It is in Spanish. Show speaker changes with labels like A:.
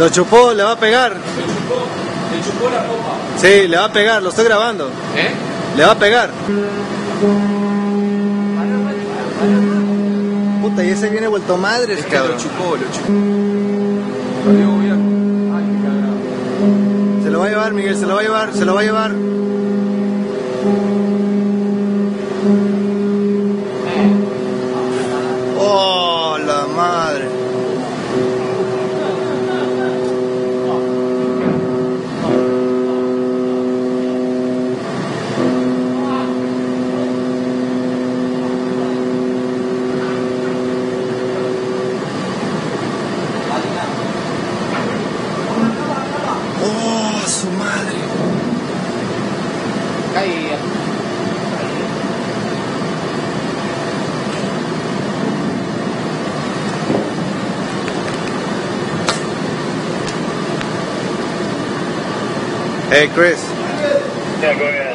A: Lo chupó, le va a pegar.
B: Le chupó la copa.
A: Sí, le va a pegar, lo estoy grabando.
B: ¿Eh?
A: Le va a pegar. Puta, y ese viene vuelto madre,
B: Es que
A: cabrón.
B: lo chupó, lo chupó.
A: Se lo va a llevar, Miguel, se lo va a llevar, se lo va a llevar. Oh, la madre.
B: Caía.
A: Hey, Chris.
C: Yeah, go ahead.